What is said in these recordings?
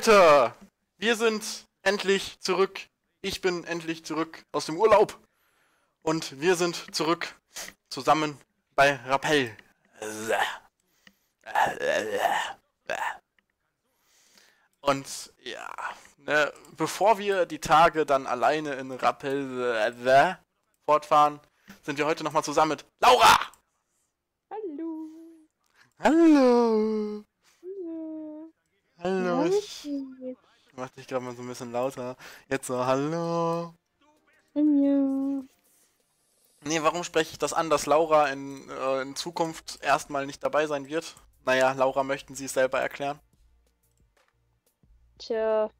Leute, wir sind endlich zurück. Ich bin endlich zurück aus dem Urlaub. Und wir sind zurück zusammen bei Rappel. Und ja, ne, bevor wir die Tage dann alleine in Rappel fortfahren, sind wir heute nochmal zusammen mit Laura! Hallo. Hallo! Hallo. Ich mach dich gerade mal so ein bisschen lauter. Jetzt so, hallo! Hallo. Nee, warum spreche ich das an, dass Laura in, äh, in Zukunft erstmal nicht dabei sein wird? Naja, Laura, möchten Sie es selber erklären? Tja,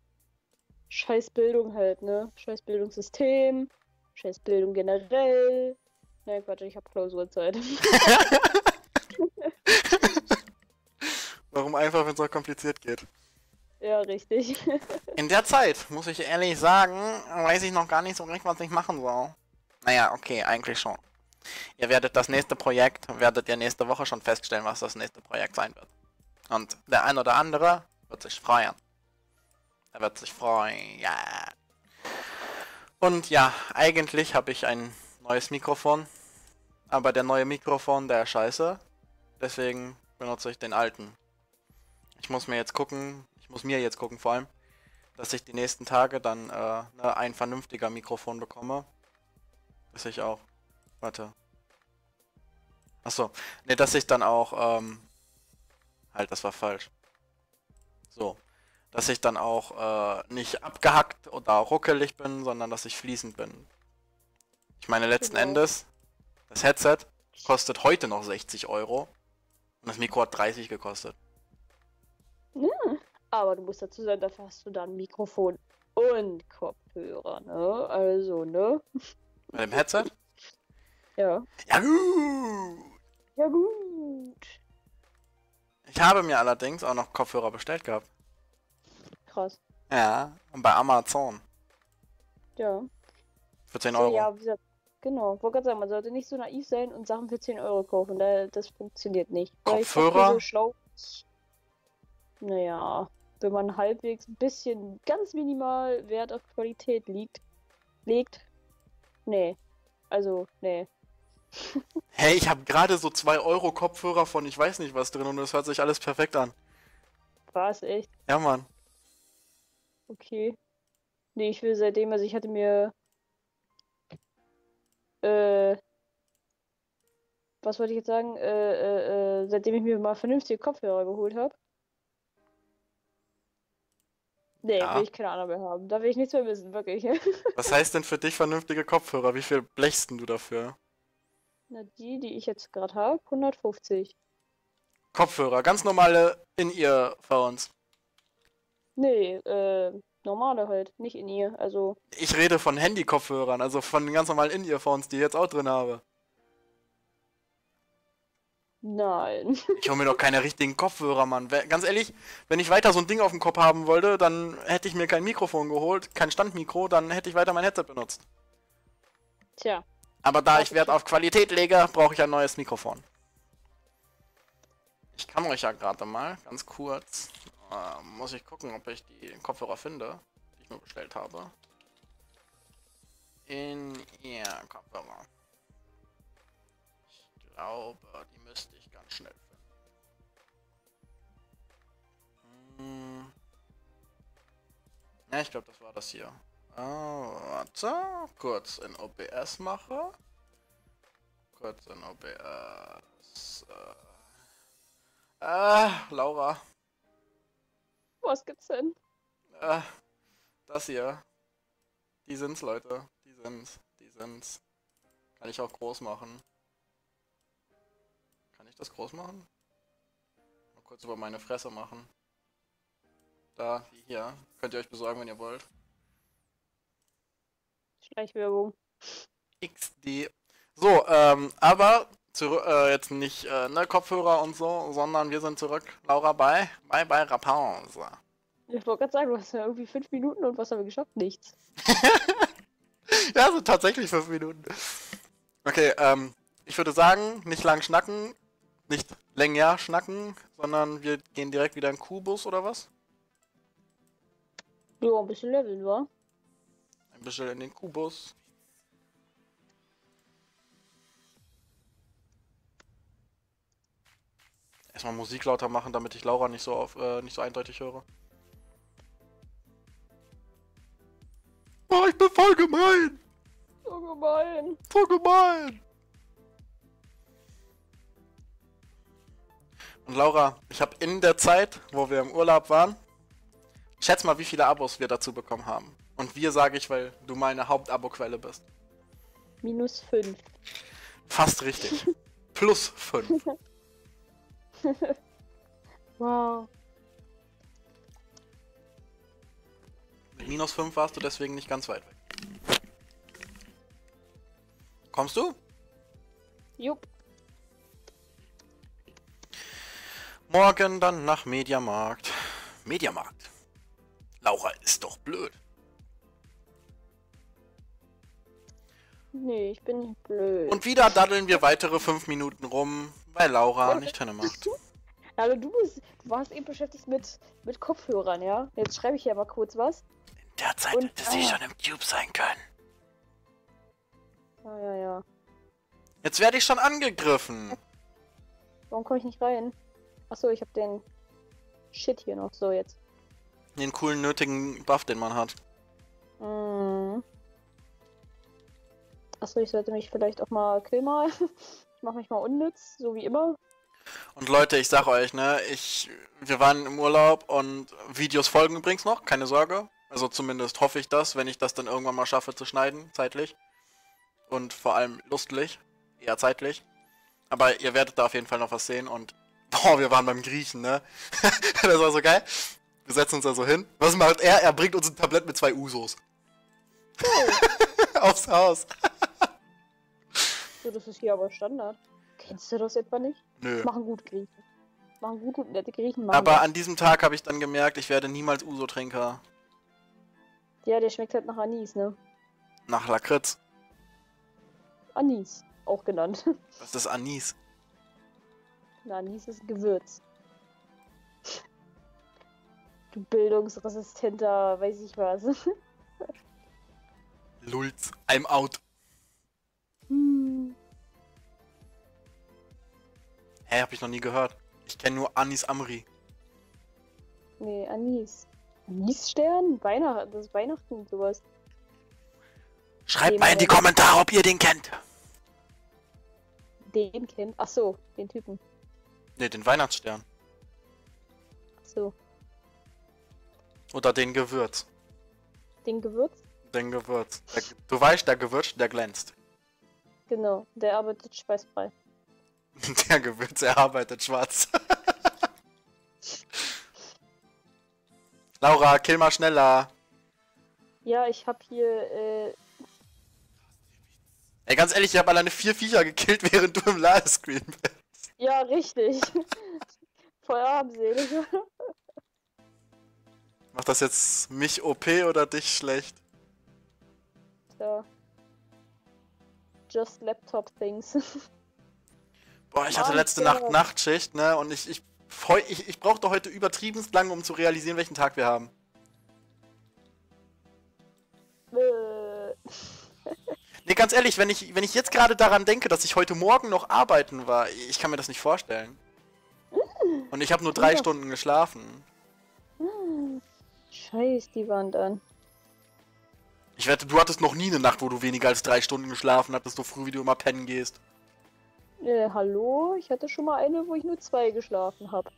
scheiß Bildung halt, ne? Scheiß Bildungssystem, scheiß Bildung generell. Nein, Quatsch, ich hab Klausurzeit. Warum einfach, wenn es auch kompliziert geht? ja, richtig. In der Zeit, muss ich ehrlich sagen, weiß ich noch gar nicht so recht, was ich machen soll. Naja, okay, eigentlich schon. Ihr werdet das nächste Projekt, werdet ihr nächste Woche schon feststellen, was das nächste Projekt sein wird. Und der ein oder andere wird sich freuen. Er wird sich freuen, ja. Und ja, eigentlich habe ich ein neues Mikrofon. Aber der neue Mikrofon, der ist scheiße. Deswegen benutze ich den alten. Ich muss mir jetzt gucken, ich muss mir jetzt gucken vor allem, dass ich die nächsten Tage dann äh, ne, ein vernünftiger Mikrofon bekomme. Dass ich auch. Warte. Achso. Ne, dass ich dann auch, ähm. Halt, das war falsch. So. Dass ich dann auch äh, nicht abgehackt oder ruckelig bin, sondern dass ich fließend bin. Ich meine, letzten Genau. Endes, das Headset kostet heute noch 60 Euro. Und das Mikro hat 30 gekostet. Aber du musst dazu sagen, dafür hast du dann Mikrofon und Kopfhörer, ne? Also, ne? Mit dem Headset? Ja. Ja gut. Ja, gut. Ich habe mir allerdings auch noch Kopfhörer bestellt gehabt. Krass. Ja, und bei Amazon. Ja. Für 10 So, Euro. ja, wie gesagt, genau. Wollte gerade sagen, man sollte nicht so naiv sein und Sachen für 10 Euro kaufen. Da, das funktioniert nicht. Ich Kopfhörer? So schlau. Naja, wenn man halbwegs ein bisschen, ganz minimal Wert auf Qualität liegt, legt. Nee. Also, nee. Hey, ich habe gerade so 2 Euro Kopfhörer von ich weiß nicht was drin und es hört sich alles perfekt an. War es echt? Ja, Mann. Okay. Nee, ich will seitdem, also ich hatte mir. Äh. Was wollte ich jetzt sagen? Äh, äh, äh, seitdem ich mir mal vernünftige Kopfhörer geholt habe. Nee, Ja. will ich keine Ahnung mehr haben. Da will ich nichts mehr wissen, wirklich. Was heißt denn für dich vernünftige Kopfhörer? Wie viel blechst du dafür? Na, die, die ich jetzt gerade habe, 150. Kopfhörer, ganz normale In-Ear-Phones. Nee, äh, normale halt, nicht in ihr. Also, Ich rede von Handy-Kopfhörern, also von den ganz normalen In-Ear-Phones, die ich jetzt auch drin habe. Nein. Ich hole mir doch keine richtigen Kopfhörer, Mann. Ganz ehrlich, wenn ich weiter so ein Ding auf dem Kopf haben wollte, dann hätte ich mir kein Mikrofon geholt, kein Standmikro, dann hätte ich weiter mein Headset benutzt. Tja, Aber da ich Wert auf Qualität lege, brauche ich ein neues Mikrofon. Ich kann euch ja gerade mal, ganz kurz, äh, muss ich gucken, ob ich die Kopfhörer finde, die ich mir bestellt habe. In ihr Kopfhörer. Ich glaube, die müsste ich ganz schnell finden. Hm. Ja, ich glaube, das war das hier. Ah, warte. Kurz in OBS mache. Kurz in OBS. Äh. Ah, Laura. was gibt's denn? Äh, das hier. Die sind's, Leute. Die sind's. Die sind's. Kann ich auch groß machen. Kann ich das groß machen? Mal kurz über meine Fresse machen. Da, hier. Könnt ihr euch besorgen, wenn ihr wollt. Schleichwerbung. XD. So, ähm, aber zurück, äh, jetzt nicht äh, ne, Kopfhörer und so, sondern wir sind zurück, Laura, bei, bei, bei Rapunzel. Ich wollte gerade sagen, du hast ja irgendwie fünf Minuten und was haben wir geschafft? Nichts. Ja, so tatsächlich fünf Minuten. Okay, ähm, ich würde sagen, nicht lang schnacken, nicht länger schnacken, sondern wir gehen direkt wieder in Kubus oder was? Ja, ein bisschen leveln, wa? Ein bisschen in den Kubus. Erstmal Musik lauter machen, damit ich Laura nicht so auf, äh, nicht so eindeutig höre. Oh, ich bin voll gemein! So gemein. Voll gemein! Und Laura, ich habe in der Zeit, wo wir im Urlaub waren, schätz mal, wie viele Abos wir dazu bekommen haben. Und wir sage ich, weil du meine Hauptabo-Quelle bist. Minus 5. Fast richtig. Plus 5. Wow. Mit minus 5 warst du deswegen nicht ganz weit weg. Kommst du? Jupp. Morgen dann nach Mediamarkt. Mediamarkt. Laura ist doch blöd. Nee, ich bin nicht blöd. Und wieder daddeln wir weitere 5 Minuten rum, weil Laura nicht Hände macht. Also du, bist, du warst eben beschäftigt mit, mit Kopfhörern, ja? Jetzt schreibe ich hier mal kurz was. In der Zeit Und- hätte sie ah. schon im Tube sein können. Ja, ja, ja. Jetzt werde ich schon angegriffen. Warum komme ich nicht rein? Achso, ich habe den Shit hier noch. So, jetzt. Den coolen nötigen Buff, den man hat. Mhm. Achso, ich sollte mich vielleicht auch mal kill mal. Ich mache mich mal unnütz, so wie immer. Und Leute, ich sag euch, ne, ich, wir waren im Urlaub und Videos folgen übrigens noch, keine Sorge. Also zumindest hoffe ich das, wenn ich das dann irgendwann mal schaffe zu schneiden, zeitlich. Und vor allem lustlich, eher zeitlich. Aber ihr werdet da auf jeden Fall noch was sehen und, boah, wir waren beim Griechen, ne. das war so geil. Wir setzen uns da so hin. Was macht er? Er bringt uns ein Tablett mit zwei Usos. Aufs Haus. So, das ist hier aber Standard. Kennst du das etwa nicht? Nö. Machen gut Griechen. Machen gut und nette Griechen machen Aber das. an diesem Tag habe ich dann gemerkt, ich werde niemals Uso-Trinker. Ja, der schmeckt halt nach Anis, ne? Nach Lakritz. Anis, auch genannt. Das ist Anis. Na, Anis ist ein Gewürz. Du bildungsresistenter, weiß ich was. Lulz. I'm out. Hm. Hä, hab ich noch nie gehört. Ich kenne nur Anis Amri. Nee, Anis. Anisstern? Weihnachten, das ist Weihnachten und sowas. Schreibt Den mal in die. Kommentare, ob ihr den kennt. Den kennt. Ach so, den Typen. Ne, den Weihnachtsstern. Ach so, Oder den Gewürz. den Gewürz? Den Gewürz. Der, du weißt, der Gewürz, der glänzt. Genau, der arbeitet speisfrei. Der Gewürz, er arbeitet schwarz. Laura, kill mal schneller. Ja, ich hab hier, äh, Ey, ganz ehrlich, ich habe alleine vier Viecher gekillt, während du im Livestream bist. Ja, richtig. Voll armselig. Macht das jetzt mich OP oder dich schlecht? Tja. Just Laptop Things. Boah, ich hatte letzte. Nacht Nachtschicht, ne? Und ich, ich, ich, ich brauchte heute übertriebenst lange, um zu realisieren, welchen Tag wir haben. Nee, ganz ehrlich, wenn ich, wenn ich jetzt gerade daran denke, dass ich heute Morgen noch arbeiten war, ich kann mir das nicht vorstellen. Und ich habe nur drei Ja. Stunden geschlafen. Scheiß die Wand an. Ich wette, du hattest noch nie eine Nacht, wo du weniger als drei Stunden geschlafen hattest, so früh wie du immer pennen gehst. Äh, hallo? Ich hatte schon mal eine, wo ich nur zwei geschlafen habe.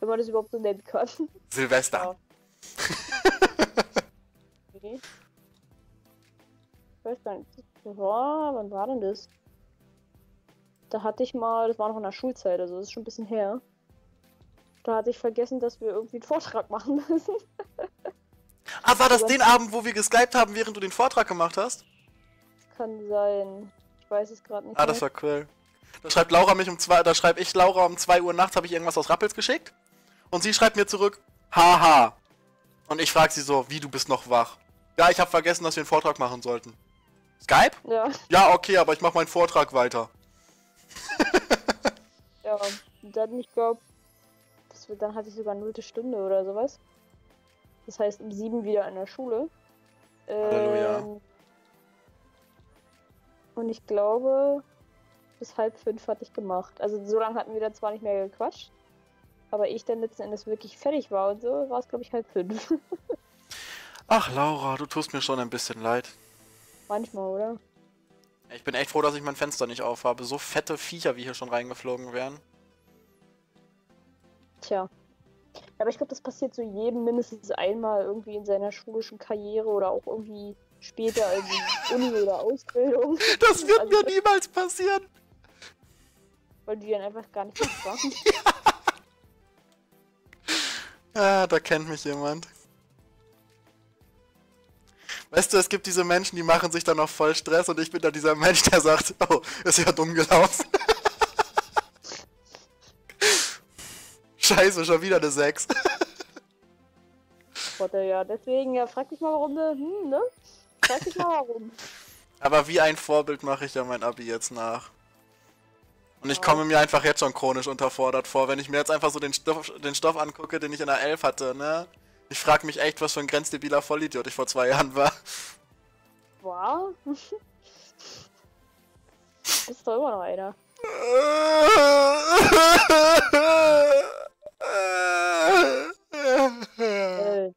Wenn man das überhaupt so nennen kann. Silvester. Nee. Ich weiß gar nicht. Das war, wann war denn das? Da hatte ich mal, das war noch in der Schulzeit, also das ist schon ein bisschen her. Da hatte ich vergessen, dass wir irgendwie einen Vortrag machen müssen. Ah, war das Aber- den Abend, wo wir geskypt haben, während du den Vortrag gemacht hast? Kann sein. Ich weiß es gerade nicht. Ah, das mehr. war cool. Da schreibt Laura mich um zwei, da schreibe ich Laura um 2 Uhr nachts, habe ich irgendwas aus Rappels geschickt. Und sie schreibt mir zurück, haha. Und ich frage sie so, wie du bist noch wach. Ja, ich habe vergessen, dass wir einen Vortrag machen sollten. Skype? Ja, Ja, okay, aber ich mache meinen Vortrag weiter. ja. Dann, ich glaube, dann hatte ich sogar nullte Stunde oder sowas. Das heißt, um sieben wieder in der Schule. Halleluja. Ähm, Und ich glaube, bis halb fünf hatte ich gemacht. Also so lange hatten wir dann zwar nicht mehr gequatscht, aber ich dann letzten Endes wirklich fertig war und so, war es glaube ich halb fünf. Ach, Laura, du tust mir schon ein bisschen leid. Manchmal, oder? Ich bin echt froh, dass ich mein Fenster nicht aufhabe. So fette Viecher, wie hier schon reingeflogen wären. Tja. Aber ich glaube, das passiert so jedem mindestens einmal irgendwie in seiner schulischen Karriere oder auch irgendwie später in Uni oder Ausbildung. Das wird Also- mir niemals passieren. Weil die dann einfach gar nicht mitmachen. Ah, da kennt mich jemand. Weißt du, es gibt diese Menschen, die machen sich dann noch voll Stress und ich bin dann dieser Mensch, der sagt, oh, ist ja dumm gelaufen. Scheiße, schon wieder eine 6. Potter, ja. Deswegen, ja, frag dich mal, warum du, hm, ne? Frag dich mal, warum. Aber wie ein Vorbild mache ich ja mein Abi jetzt nach. Und ich komme mir einfach jetzt schon chronisch unterfordert vor, wenn ich mir jetzt einfach so den Stoff, den Stoff angucke, den ich in der 11 hatte, ne? Ich frage mich echt, was für ein grenzdebiler Vollidiot ich vor zwei Jahren war. War? Bist doch immer noch einer. Äh,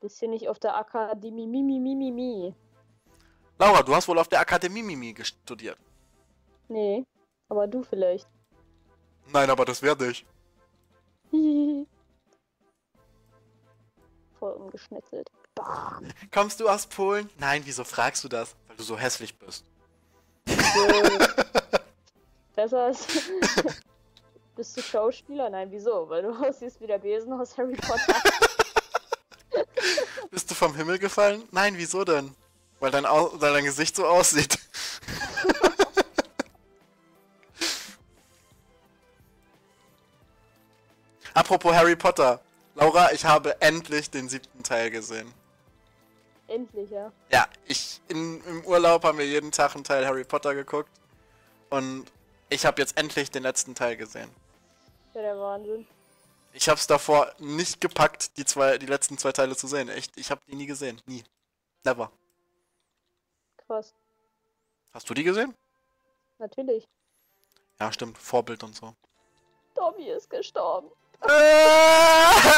bist hier nicht auf der Akademie Mimi Mimi Mi. Laura, du hast wohl auf der Akademie Mimi studiert. Nee, aber du vielleicht. Nein, aber das werde ich. Voll umgeschnetzelt. Bah. Kommst du aus Polen? Nein, wieso fragst du das? Weil du so hässlich bist. Besser als. Bist du Schauspieler? Nein, wieso? Weil du aussiehst wie der Besen aus Harry Potter. Bist du vom Himmel gefallen? Nein, wieso denn? Weil dein, Au weil dein Gesicht so aussieht. Apropos Harry Potter. Laura, ich habe endlich den siebten Teil gesehen. Endlich, ja. Ja, ich in, im Urlaub haben wir jeden Tag einen Teil Harry Potter geguckt. Und ich habe jetzt endlich den letzten Teil gesehen. Ja, der Wahnsinn. Ich habe es davor nicht gepackt, die zwei, die letzten zwei Teile zu sehen. Echt, ich habe die nie gesehen, nie. Never. Krass. Hast du die gesehen? Natürlich. Ja, stimmt. Vorbild und so. Dobby ist gestorben. Voll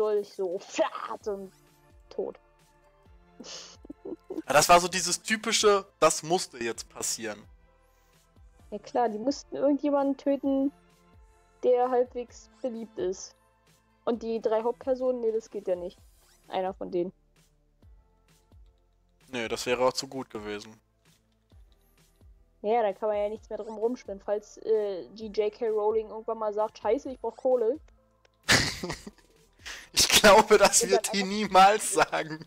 dolch, so flat und tot. Das war so dieses typische, das musste jetzt passieren. Ja klar, die mussten irgendjemanden töten, der halbwegs beliebt ist. Und die drei Hauptpersonen, nee, das geht ja nicht. Einer von denen. Nee, das wäre auch zu gut gewesen. Ja, da kann man ja nichts mehr drum rumspinnen. Falls äh, die J.K. Rowling irgendwann mal sagt, scheiße, ich brauch Kohle. Ich glaube, das wird die niemals sagen.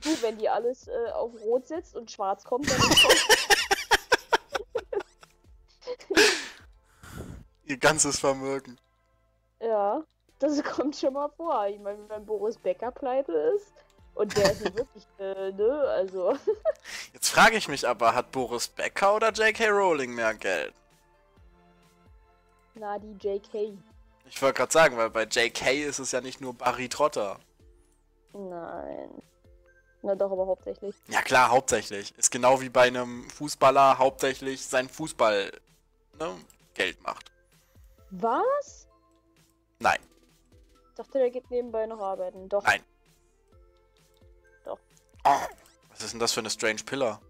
Du, wenn die alles äh, auf Rot setzt und schwarz kommt, dann Ihr ganzes Vermögen. Ja, das kommt schon mal vor. Ich meine, wenn Boris Becker pleite ist und der ist wirklich, äh, ne, also. Jetzt frage ich mich aber, hat Boris Becker oder J.K. Rowling mehr Geld? Na, die JK. Ich wollte gerade sagen, weil bei J.K. ist es ja nicht nur Barry Trotter. Nein. Na doch, aber hauptsächlich. Ja klar, hauptsächlich. Ist genau wie bei einem Fußballer hauptsächlich sein Fußball ne, Geld macht. Was? Nein, Ich dachte, der geht nebenbei noch arbeiten. Doch. Nein. Doch. Oh, was ist denn das für eine Strange Pillar?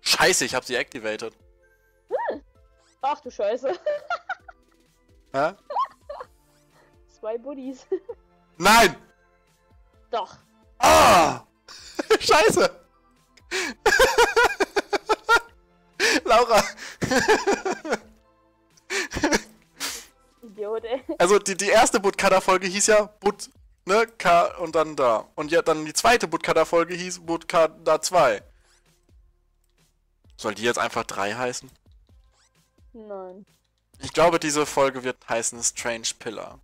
Scheiße, ich habe sie activated. Ach du Scheiße. Hä? Zwei Buddies. Nein! Doch. Ah! Scheiße! Laura! Idiot, ey. Also die, die erste Budkada-Folge hieß ja Bud, ne, K und dann da. Und ja, dann die zweite Budkada-Folge hieß Budkada 2. Soll die jetzt einfach 3 heißen? Nein. Ich glaube, diese Folge wird heißen Strange Pillar.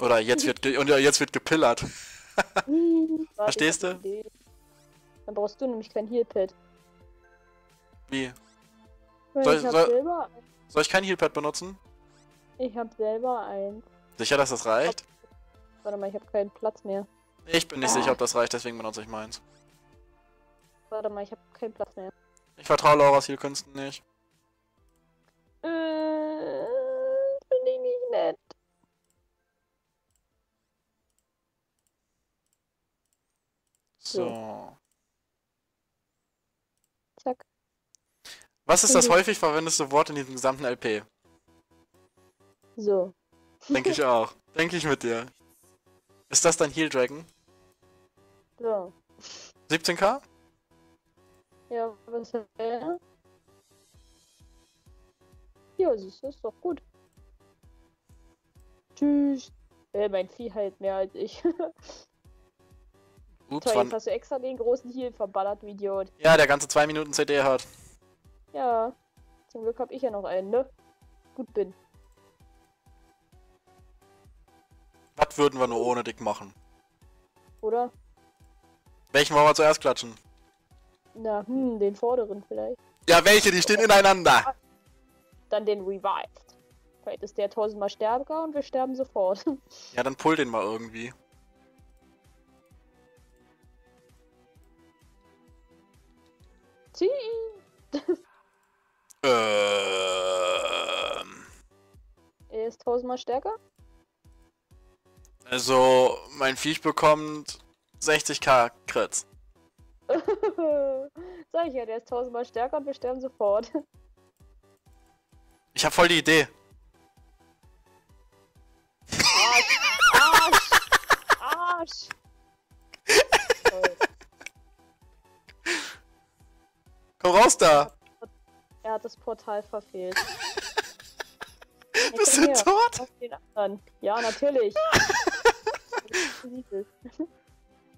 Oder jetzt wird ge und jetzt wird gepillert. Hm, Verstehst ich hab du? Dann brauchst du nämlich kein Healpad. Wie? Soll- ich hab soll- Soll ich kein Healpad benutzen? ich hab selber eins. Sicher, dass das reicht? Warte mal, ich habe keinen Platz mehr. Ich bin nicht Ah. sicher, ob das reicht, deswegen benutze ich meins. Warte mal, ich habe keinen Platz mehr. Ich vertraue Lauras Healkünsten nicht. Äh, finde ich nicht nett. So. Zack. Was ist das häufig verwendeste Wort in diesem gesamten LP? So. Denke ich auch. Denke ich mit dir. Ist das dein Heal Dragon? So. 17k? Ja, was er? Ja, siehst du, ist doch gut. Tschüss. Äh, mein Vieh halt mehr als ich. Ups, Toll, jetzt hast du extra den großen Heal verballert, du Idiot. Ja, der ganze 2 Minuten CD hat. Ja. Zum Glück hab ich ja noch einen, ne? Gut bin. Was würden wir nur ohne Dick machen? Oder? Welchen wollen wir zuerst klatschen? Na, hm, den vorderen vielleicht. Ja, welche? Die stehen ineinander. Dann den Revived. Vielleicht ist der tausendmal stärker und wir sterben sofort. Ja, dann pull den mal irgendwie. Zieh! Ähm. Er ist tausendmal stärker? Also, mein Viech bekommt 60k Crits. Sag ich ja, der ist tausendmal stärker und wir sterben sofort. Ich hab voll die Idee. Arsch! Arsch! Arsch! Komm raus da! Er hat das Portal verfehlt. Bist du tot? Ja, natürlich.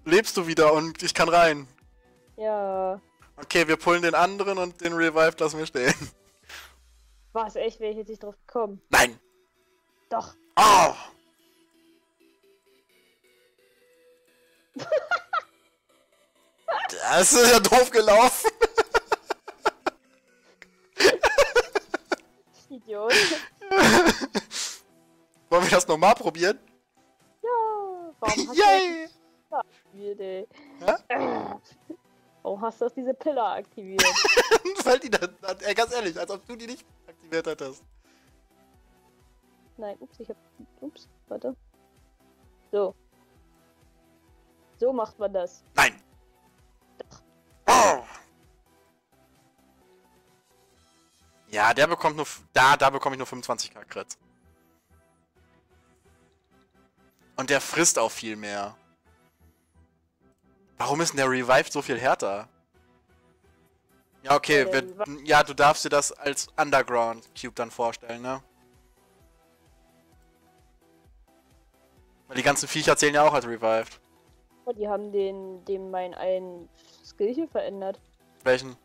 Lebst du wieder und ich kann rein. ja. Okay, wir pullen den anderen und den Revive lassen wir stehen. Was, echt, wäre ich jetzt nicht drauf gekommen? Nein! Doch. Oh! Das ist ja doof gelaufen. Idiot. Wollen wir das nochmal probieren? Ja. Warum hast Yay! du aktiviert, ey? Hä? Warum hast du diese Pillar aktiviert? Weil die dann, ey, ganz ehrlich, als ob du die nicht aktiviert hättest. Nein, ups, ich hab. Ups, warte. So. So macht man das. Nein! Oh! Ja, der bekommt nur. Da, da bekomme ich nur 25k Crits. Und der frisst auch viel mehr. Warum ist denn der Revived so viel härter? Ja, okay, wir, ja, du darfst dir das als Underground Cube dann vorstellen, ne? Weil die ganzen Viecher zählen ja auch als Revived. Oh, die haben den, dem mein einen Skill hier verändert. Welchen?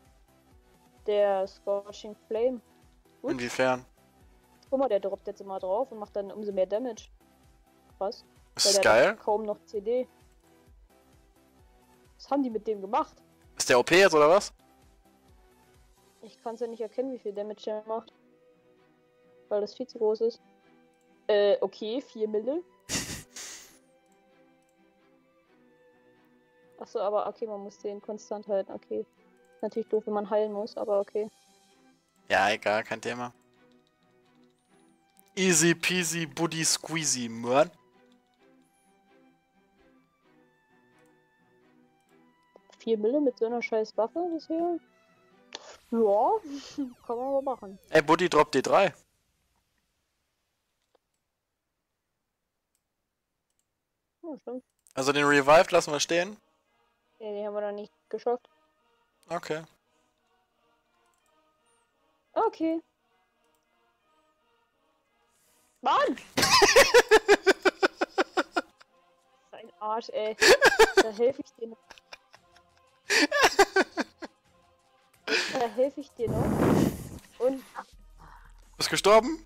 Der Scorching Flame. Gut. Inwiefern? Guck mal, der droppt jetzt immer drauf und macht dann umso mehr Damage. Krass. Ist Weil das geil? kaum noch CD. Was haben die mit dem gemacht? Ist der OP jetzt oder was? Ich kann es ja nicht erkennen, wie viel Damage der macht. Weil das viel zu groß ist. Äh, okay, 4 Mille. Achso, aber okay, man muss den konstant halten, okay. Natürlich doof, wenn man heilen muss, aber okay. Ja, egal, kein Thema. Easy peasy buddy squeezy, man. Vier Mille mit so einer scheiß Waffe bisher? Ja, kann man aber machen. Ey, Buddy droppt D3. Ja, stimmt. Also den Revived lassen wir stehen. Ja, den haben wir noch nicht geschafft. Okay. Okay. Mann! Sein Arsch, ey. Da helfe ich dir noch. Da helfe ich dir noch. Und Bist gestorben?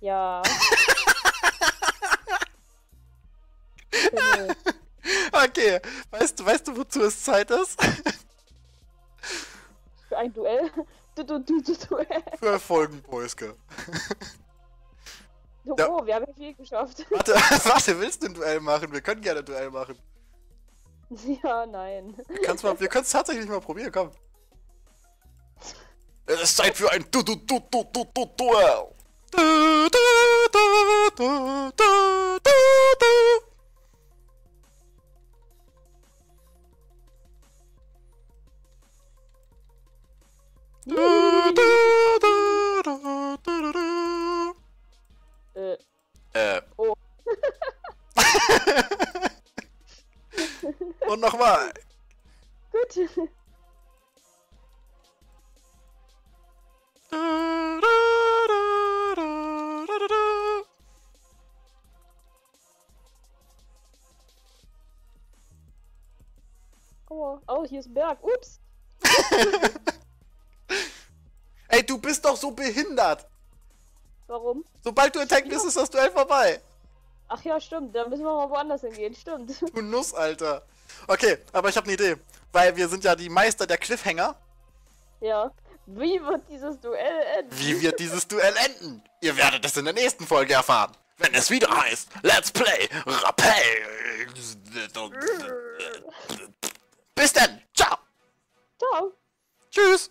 ja. Okay, weißt du, weißt du, wozu es Zeit ist? Für ein Duell. Du, du, du, du, Duell. Für Folgen Boyske. Oh, Ja. wir haben ja viel geschafft. Warte, warte, willst du ein Duell machen? Wir können gerne ein Duell machen. Ja, nein. Wir können es tatsächlich mal probieren, komm. Es ist Zeit für ein du Äh. Äh. Oh. Und nochmal. Gut. Oh, oh, hier ist ein Berg. Ups. Ey, du bist doch so behindert. Warum? Sobald du attacken bist, ist das Duell vorbei. Ach ja, stimmt. Dann müssen wir mal woanders hingehen. Stimmt. Du Nuss, Alter. Okay, aber ich habe eine Idee. Weil wir sind ja die Meister der Cliffhanger. Ja. Wie wird dieses Duell enden? Wie wird dieses Duell enden? Ihr werdet es in der nächsten Folge erfahren. Wenn es wieder heißt, Let's Play Rappel. Bis dann. Ciao. Ciao. Tschüss.